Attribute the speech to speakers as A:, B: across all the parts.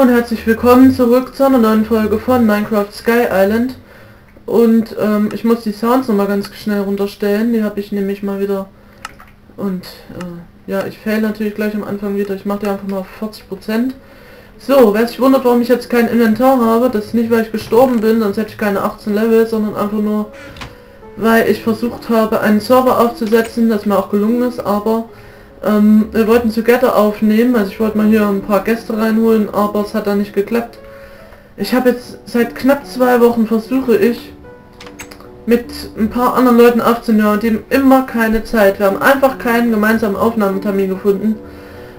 A: Und herzlich willkommen zurück zu einer neuen Folge von Minecraft Sky Island. Und ähm, ich muss die Sounds noch mal ganz schnell runterstellen. Die habe ich nämlich mal wieder. Und äh, ja, ich fail natürlich gleich am Anfang wieder. Ich mache die einfach mal auf 40 Prozent. So, wer sich wundert, warum ich jetzt kein Inventar habe, das ist nicht, weil ich gestorben bin, sonst hätte ich keine 18 Level, sondern einfach nur, weil ich versucht habe, einen Server aufzusetzen, das mir auch gelungen ist, aber ähm, wir wollten Together aufnehmen, also ich wollte mal hier ein paar Gäste reinholen, aber es hat dann nicht geklappt. Ich habe jetzt seit knapp zwei Wochen versuche ich mit ein paar anderen Leuten aufzunehmen und die haben immer keine Zeit. Wir haben einfach keinen gemeinsamen Aufnahmetermin gefunden.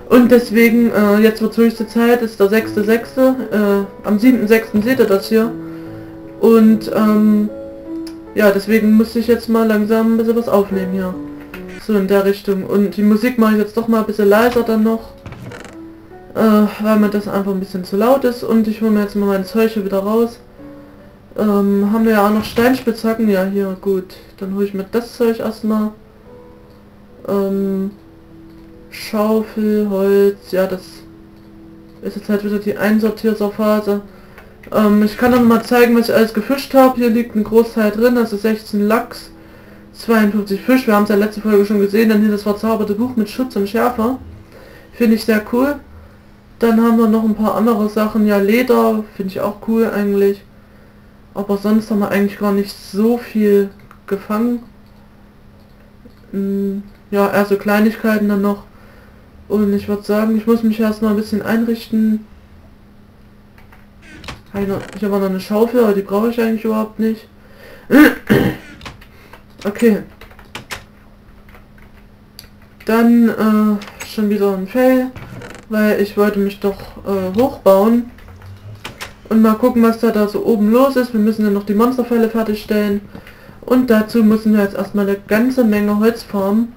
A: Und deswegen, äh, jetzt wird höchste Zeit, ist der 6.6. Äh, am 7.6. seht ihr das hier. Und ähm, ja, deswegen muss ich jetzt mal langsam ein bisschen was aufnehmen hier. So in der Richtung. Und die Musik mache ich jetzt doch mal ein bisschen leiser dann noch. Äh, weil mir das einfach ein bisschen zu laut ist. Und ich hole mir jetzt mal mein Zeug hier wieder raus. Ähm, haben wir ja auch noch Steinspitzhacken. Ja, hier, gut. Dann hole ich mir das Zeug erstmal. Ähm, Schaufel, Holz. Ja, das ist jetzt halt wieder die Einsortierphase. Ähm, ich kann noch mal zeigen, was ich alles gefischt habe. Hier liegt ein Großteil drin. Also 16 Lachs. 52 Fisch, wir haben es ja letzte Folge schon gesehen, dann hier das verzauberte Buch mit Schutz und Schärfer. Finde ich sehr cool. Dann haben wir noch ein paar andere Sachen, ja Leder, finde ich auch cool eigentlich. Aber sonst haben wir eigentlich gar nicht so viel gefangen. Hm, ja, eher so Kleinigkeiten dann noch. Und ich würde sagen, ich muss mich erstmal ein bisschen einrichten. Ich habe noch eine Schaufel, aber die brauche ich eigentlich überhaupt nicht. Okay. Dann äh, schon wieder ein Fail, weil ich wollte mich doch äh, hochbauen. Und mal gucken, was da, da so oben los ist. Wir müssen dann noch die Monsterfälle fertigstellen. Und dazu müssen wir jetzt erstmal eine ganze Menge Holz farmen.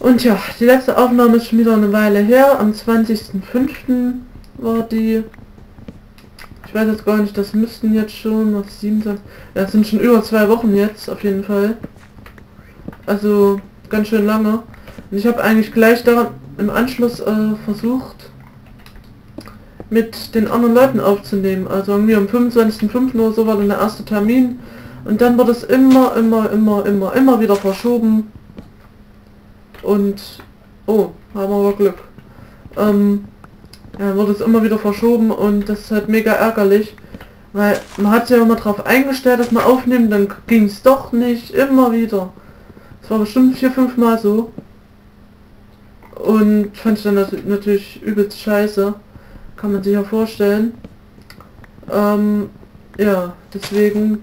A: Und ja, die letzte Aufnahme ist schon wieder eine Weile her. Am 20.05. war die. Ich weiß jetzt gar nicht, das müssten jetzt schon, was 27, das sind schon über zwei Wochen jetzt, auf jeden Fall. Also ganz schön lange. Und ich habe eigentlich gleich daran im Anschluss äh, versucht, mit den anderen Leuten aufzunehmen. Also irgendwie am 25.05. oder so war dann der erste Termin. Und dann wird es immer, immer, immer, immer, immer wieder verschoben. Und, oh, haben wir aber Glück. Ähm, ja, wurde es immer wieder verschoben und das ist halt mega ärgerlich, weil man hat sich ja immer darauf eingestellt, dass man aufnimmt, dann ging es doch nicht, immer wieder. Es war bestimmt vier, fünf Mal so. Und fand ich dann natürlich übelst scheiße. Kann man sich ja vorstellen. Ähm, ja, deswegen...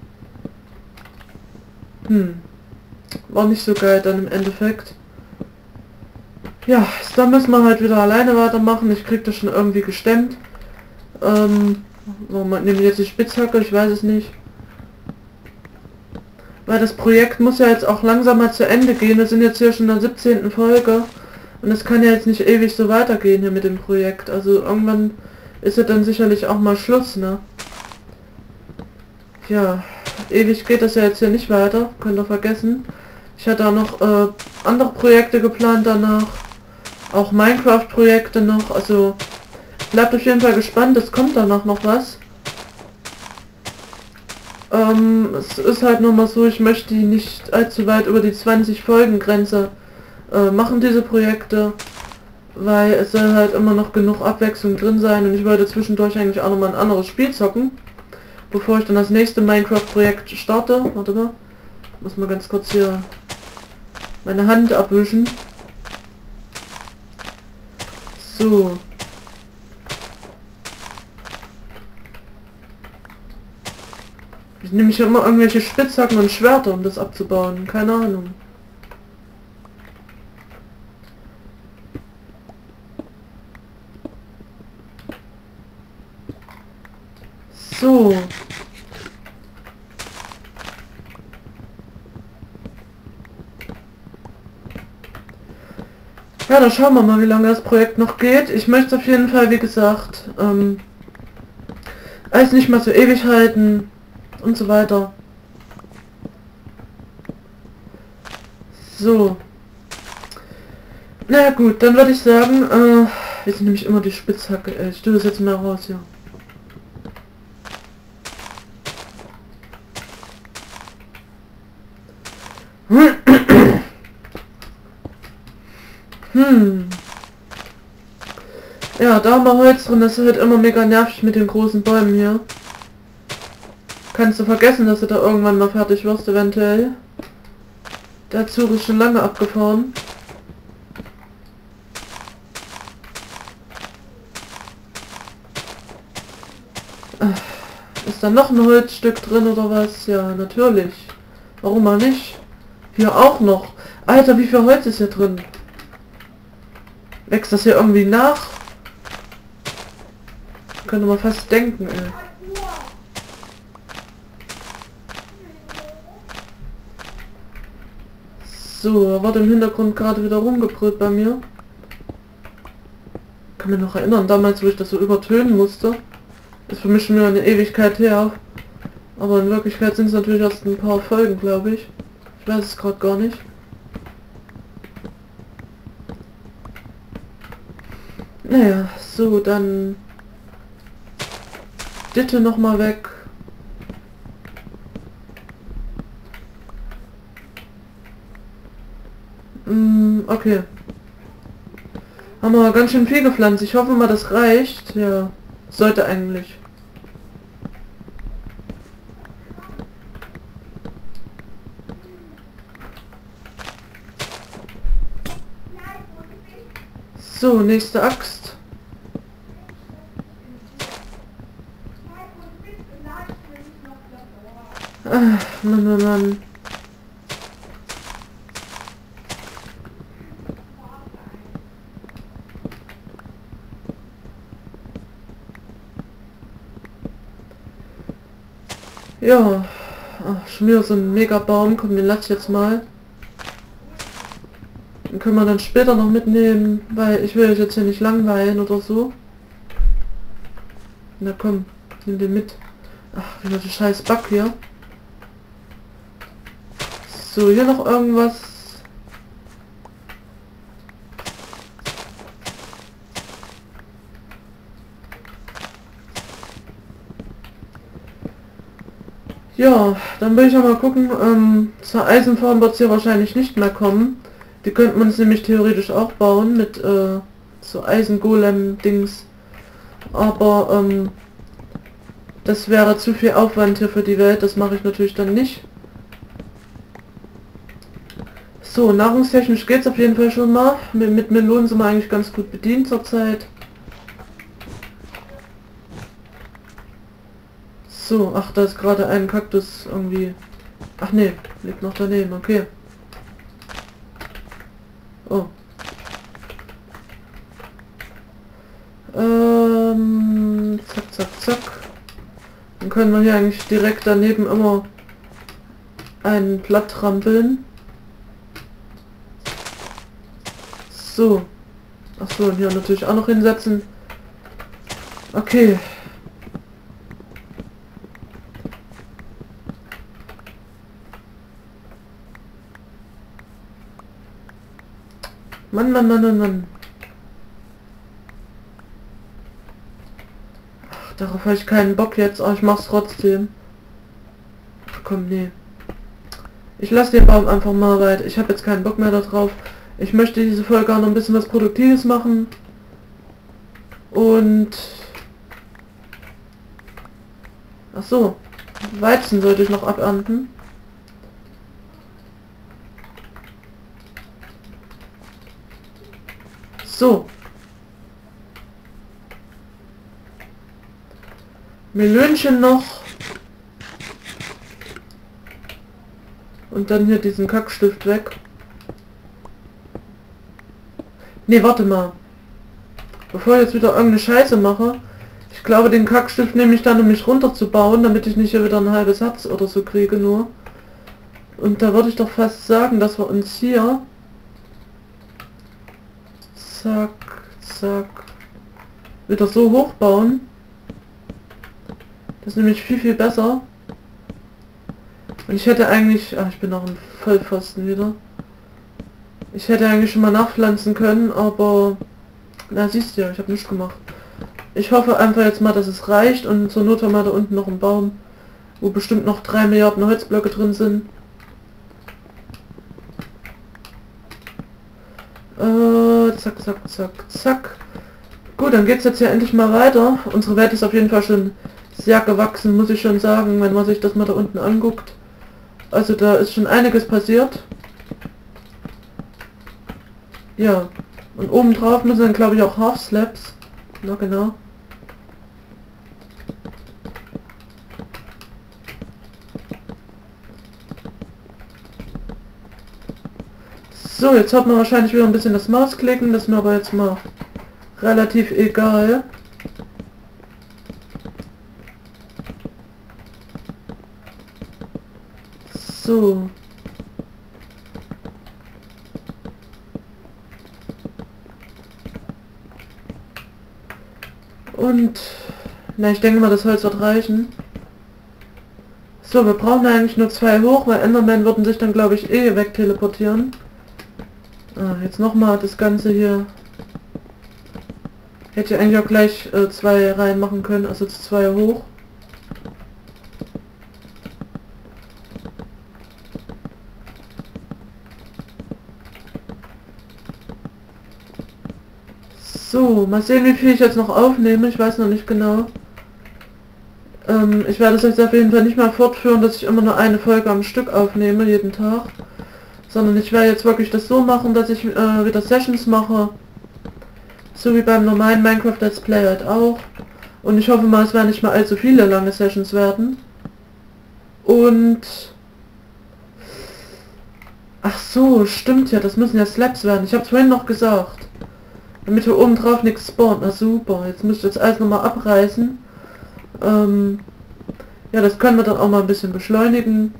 A: Hm. War nicht so geil dann im Endeffekt. Ja, dann müssen wir halt wieder alleine weitermachen. Ich krieg das schon irgendwie gestemmt. Ähm, so, man nimmt jetzt die Spitzhacke, ich weiß es nicht. Weil das Projekt muss ja jetzt auch langsam mal zu Ende gehen. Wir sind jetzt hier schon in der 17. Folge. Und es kann ja jetzt nicht ewig so weitergehen hier mit dem Projekt. Also irgendwann ist ja dann sicherlich auch mal Schluss, ne? Ja, ewig geht das ja jetzt hier nicht weiter. Könnt ihr vergessen. Ich hatte auch noch äh, andere Projekte geplant danach auch Minecraft-Projekte noch. Also bleibt auf jeden Fall gespannt, es kommt danach noch was. Ähm, es ist halt nur mal so, ich möchte die nicht allzu weit über die 20 Folgen Grenze äh, machen, diese Projekte. Weil es soll halt immer noch genug Abwechslung drin sein und ich wollte zwischendurch eigentlich auch noch mal ein anderes Spiel zocken. Bevor ich dann das nächste Minecraft-Projekt starte. Warte mal. Muss mal ganz kurz hier meine Hand abwischen. So. Ich nehme ich immer irgendwelche Spitzhacken und Schwerter, um das abzubauen. Keine Ahnung. So. Ja, dann schauen wir mal, wie lange das Projekt noch geht. Ich möchte auf jeden Fall, wie gesagt, ähm, alles nicht mal so ewig halten und so weiter. So. Na gut, dann würde ich sagen, äh, Hier ist nämlich immer die Spitzhacke. Äh, ich tue das jetzt mal raus hier. Hm. Ja, da haben wir Holz drin. Das ist halt immer mega nervig mit den großen Bäumen hier. Kannst du vergessen, dass du da irgendwann mal fertig wirst, eventuell. Der Zug ist schon lange abgefahren. Ist da noch ein Holzstück drin oder was? Ja, natürlich. Warum mal nicht? Hier auch noch. Alter, wie viel Holz ist hier drin? Wächst das hier irgendwie nach? Könnte man fast denken, ey. So, war im Hintergrund gerade wieder rumgebrüllt bei mir. Kann mich noch erinnern, damals, wo ich das so übertönen musste. Ist für mich schon eine Ewigkeit her. Aber in Wirklichkeit sind es natürlich erst ein paar Folgen, glaube ich. Ich weiß es gerade gar nicht. Naja, so, dann... Ditte noch mal weg. Mm, okay. Haben wir ganz schön viel gepflanzt. Ich hoffe mal, das reicht. Ja, sollte eigentlich. So, nächste Axt. Ach, Mann, Mann, Mann. Ja, schon wieder so ein mega Baum. Komm, den lass ich jetzt mal. Den können wir dann später noch mitnehmen, weil ich will euch jetzt hier nicht langweilen oder so. Na komm, nimm den mit. Ach, wieder die scheiß Back hier. So, hier noch irgendwas. Ja, dann will ich auch mal gucken. Ähm, zur Eisenform wird es hier wahrscheinlich nicht mehr kommen. Die könnte man es nämlich theoretisch auch bauen mit äh, so Eisengolem-Dings. Aber ähm, das wäre zu viel Aufwand hier für die Welt. Das mache ich natürlich dann nicht. So, nahrungstechnisch geht es auf jeden Fall schon mal. Mit, mit Melonen sind wir eigentlich ganz gut bedient zurzeit. So, ach, da ist gerade ein Kaktus irgendwie... Ach nee, liegt noch daneben, okay. Oh. Ähm, zack, zack, zack. Dann können wir hier eigentlich direkt daneben immer ein Blatt rampeln. So. Ach so, und hier natürlich auch noch hinsetzen. Okay. Mann, Mann, Mann, Mann, Mann. Ach, darauf habe ich keinen Bock jetzt, aber ich mach's trotzdem. Ach komm, nee. Ich lasse den Baum einfach mal weit. Ich habe jetzt keinen Bock mehr darauf. Ich möchte diese Folge auch noch ein bisschen was Produktives machen. Und... Ach so. Weizen sollte ich noch abernten. So. Melönchen noch. Und dann hier diesen Kackstift weg. Ne, warte mal. Bevor ich jetzt wieder irgendeine Scheiße mache. Ich glaube, den Kackstift nehme ich dann, um mich runterzubauen, damit ich nicht hier wieder ein halbes Herz oder so kriege nur. Und da würde ich doch fast sagen, dass wir uns hier zack, zack, wieder so hochbauen. Das ist nämlich viel, viel besser. Und ich hätte eigentlich, ach, ich bin noch im Vollpfosten wieder. Ich hätte eigentlich schon mal nachpflanzen können, aber Na, siehst du ja, ich habe nichts gemacht. Ich hoffe einfach jetzt mal, dass es reicht und zur Not haben wir da unten noch einen Baum, wo bestimmt noch drei Milliarden Holzblöcke drin sind. Äh, zack, zack, zack, zack. Gut, dann geht's jetzt ja endlich mal weiter. Unsere Welt ist auf jeden Fall schon sehr gewachsen, muss ich schon sagen, wenn man sich das mal da unten anguckt. Also da ist schon einiges passiert. Ja. Und oben drauf müssen dann glaube ich auch Half Slaps. Na genau. So, jetzt hat man wahrscheinlich wieder ein bisschen das Mausklicken, das ist mir aber jetzt mal relativ egal. So. Und, na, ich denke mal, das Holz wird reichen. So, wir brauchen eigentlich nur zwei hoch, weil Enderman würden sich dann, glaube ich, eh wegteleportieren. Ah, jetzt nochmal das Ganze hier. Hätte ich eigentlich auch gleich äh, zwei rein machen können, also zwei hoch. So, mal sehen, wie viel ich jetzt noch aufnehme. Ich weiß noch nicht genau. Ähm, ich werde es jetzt auf jeden Fall nicht mehr fortführen, dass ich immer nur eine Folge am Stück aufnehme, jeden Tag sondern ich werde jetzt wirklich das so machen, dass ich äh, wieder Sessions mache, so wie beim normalen Minecraft Let's Play halt auch. Und ich hoffe mal, es werden nicht mal allzu viele lange Sessions werden. Und... Ach so, stimmt ja, das müssen ja Slaps werden. Ich habe es vorhin noch gesagt. Damit hier oben drauf nichts spawnt. Na super, jetzt müsste ich jetzt alles nochmal abreißen. Ähm, ja, das können wir dann auch mal ein bisschen beschleunigen.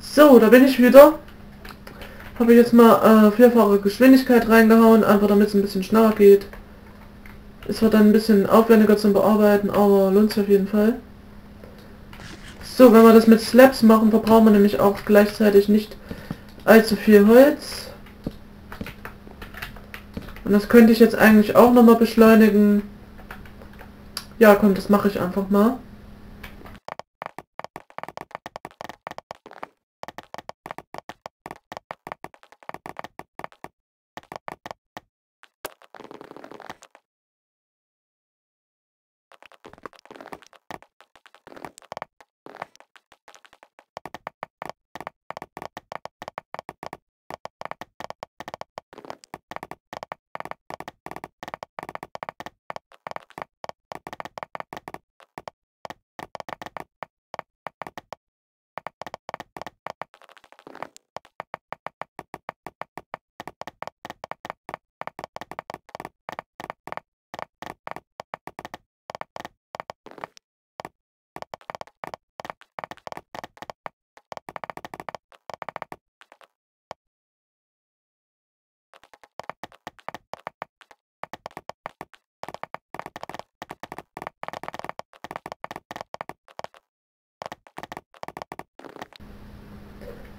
A: So, da bin ich wieder. Habe ich jetzt mal äh, vierfache Geschwindigkeit reingehauen, einfach damit es ein bisschen schneller geht. Es wird dann ein bisschen aufwendiger zum Bearbeiten, aber lohnt sich auf jeden Fall. So, wenn wir das mit Slabs machen, verbrauchen wir nämlich auch gleichzeitig nicht allzu viel Holz. Und das könnte ich jetzt eigentlich auch nochmal beschleunigen. Ja, komm, das mache ich einfach mal.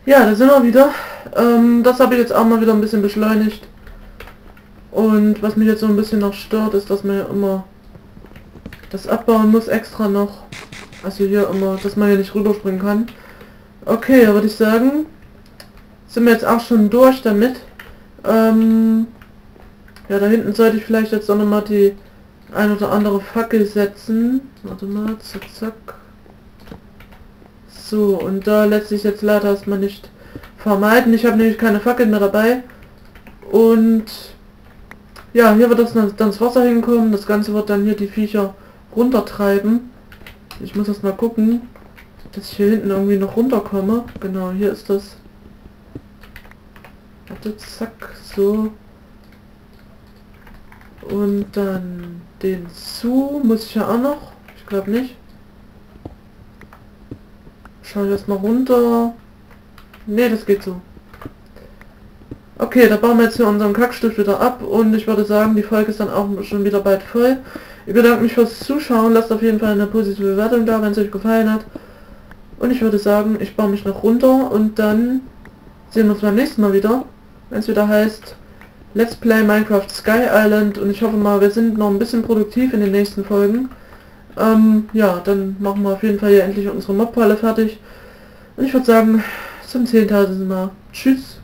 A: Ja, da sind wir wieder. Ähm, das habe ich jetzt auch mal wieder ein bisschen beschleunigt. Und was mich jetzt so ein bisschen noch stört, ist, dass man ja immer das abbauen muss extra noch. Also hier immer, dass man hier nicht rüberspringen kann. Okay, würde ich sagen, sind wir jetzt auch schon durch damit. Ähm, ja, da hinten sollte ich vielleicht jetzt auch noch mal die ein oder andere Fackel setzen. Warte mal, zack, zack. So, und da lässt sich jetzt leider erstmal nicht vermeiden. Ich habe nämlich keine Fackeln mehr dabei. Und ja, hier wird das dann das Wasser hinkommen. Das Ganze wird dann hier die Viecher runtertreiben. Ich muss erst mal gucken, dass ich hier hinten irgendwie noch runterkomme. Genau, hier ist das. Warte, zack, so. Und dann den zu muss ich ja auch noch. Ich glaube nicht. Schau ich erstmal runter. Nee, das geht so. Okay, da bauen wir jetzt hier unseren Kackstift wieder ab und ich würde sagen, die Folge ist dann auch schon wieder bald voll. Ich bedanke mich fürs Zuschauen, lasst auf jeden Fall eine positive Bewertung da, wenn es euch gefallen hat. Und ich würde sagen, ich baue mich noch runter und dann sehen wir uns beim nächsten Mal wieder, wenn es wieder heißt Let's Play Minecraft Sky Island und ich hoffe mal, wir sind noch ein bisschen produktiv in den nächsten Folgen. Ähm, ja, dann machen wir auf jeden Fall hier endlich unsere Mobhalle fertig. Und ich würde sagen, zum 10.000 Mal. Tschüss.